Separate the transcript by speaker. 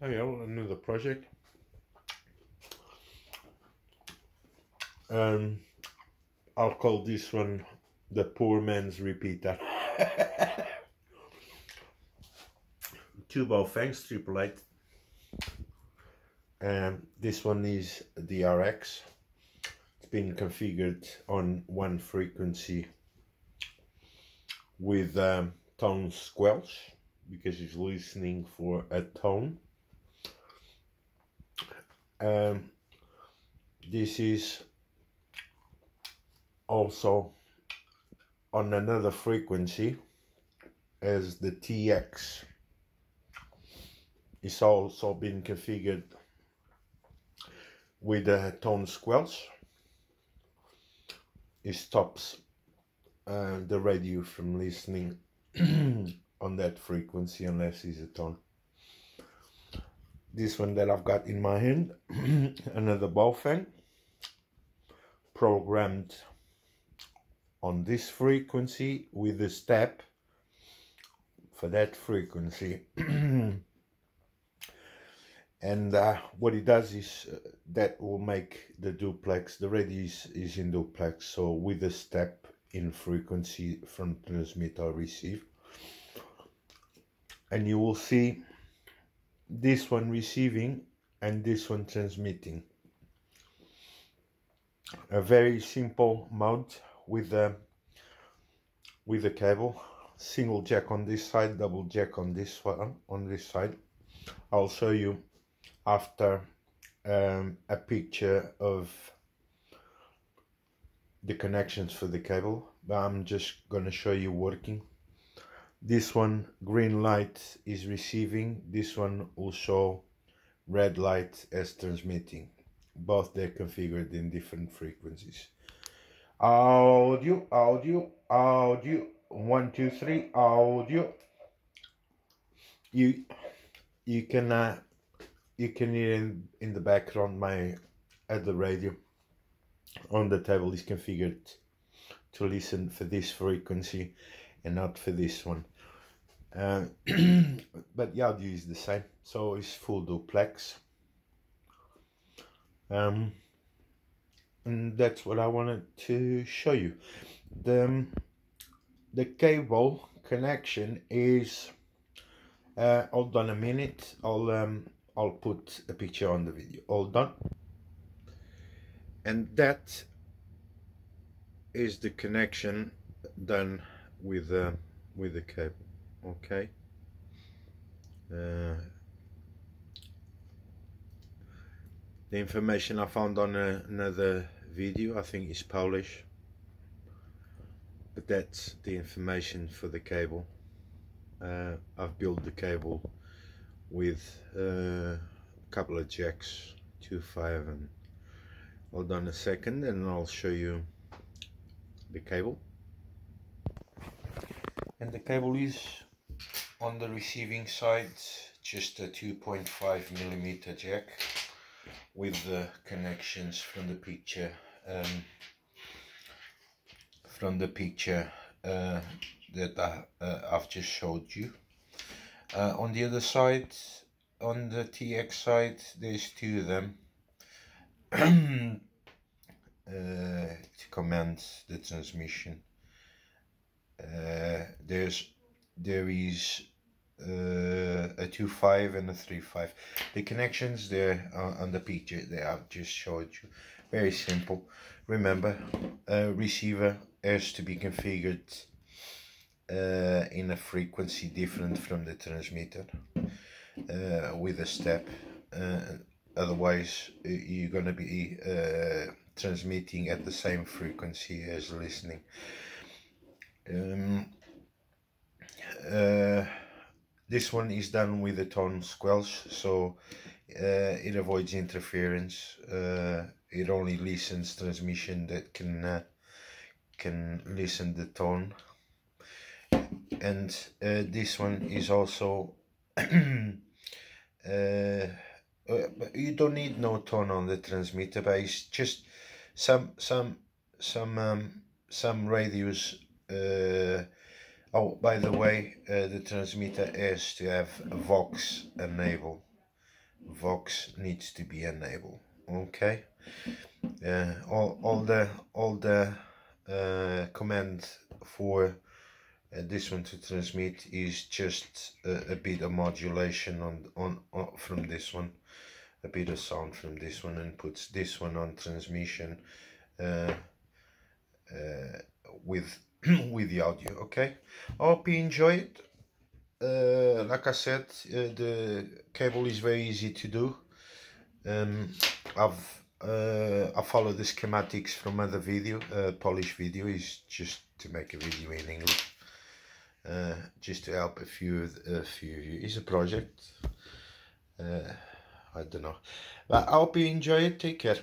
Speaker 1: Well, another project. Um, I'll call this one the poor man's repeater. Two Baofengs, triple eight. Um, this one is the RX. It's been configured on one frequency with um, tone squelch because it's listening for a tone. Um, this is also on another frequency as the TX. It's also been configured with a tone squelch. It stops uh, the radio from listening on that frequency unless it's a tone. This one that I've got in my hand, another Baofeng, programmed on this frequency with a step for that frequency. and uh, what it does is uh, that will make the duplex, the radio is, is in duplex, so with a step in frequency from transmit or receive. And you will see this one receiving and this one transmitting. A very simple mount with a with a cable single jack on this side double jack on this one on this side I'll show you after um, a picture of the connections for the cable but I'm just gonna show you working this one green light is receiving. This one also red light as transmitting. Both they're configured in different frequencies. Audio audio audio. One two three audio. You you can uh, you can hear in, in the background my other radio. On the table is configured to listen for this frequency and not for this one. Uh, but audio is the same so it's full duplex. Um, and that's what I wanted to show you. The the cable connection is uh, hold on a minute I'll um, I'll put a picture on the video. Hold on. And that is the connection done with uh, with the cable okay? Uh, the information I found on a, another video I think is Polish but that's the information for the cable. Uh, I've built the cable with uh, a couple of jacks two five and hold on a second and I'll show you the cable and the cable is on the receiving side just a 2.5 millimeter jack with the connections from the picture um, from the picture uh, that I, uh, I've just showed you. Uh, on the other side, on the TX side, there's two of them uh, to command the transmission. Uh, there's there is uh, a 2.5 and a 3.5 the connections there on the picture that I've just showed you. Very simple. Remember a receiver has to be configured uh, in a frequency different from the transmitter uh, with a step uh, otherwise you're going to be uh, transmitting at the same frequency as listening um, uh, this one is done with a tone squelch so uh, it avoids interference. Uh, it only listens transmission that can uh, can listen the tone. And uh, this one is also uh, uh, you don't need no tone on the transmitter but it's just some some some um, some radios Oh, by the way, uh, the transmitter has to have Vox enable. Vox needs to be enabled. Okay. Uh, all all the all the uh, command for uh, this one to transmit is just a, a, bit of modulation on, on on from this one a bit of sound from this one and puts this one on transmission uh, uh, with with the audio okay? I hope you enjoy it. Uh, like I said uh, the cable is very easy to do. Um, I've uh, I follow the schematics from other video uh, Polish video is just to make a video in English. Uh, just to help a few a few it's a project. Uh, I don't know. But I hope you enjoy it. Take care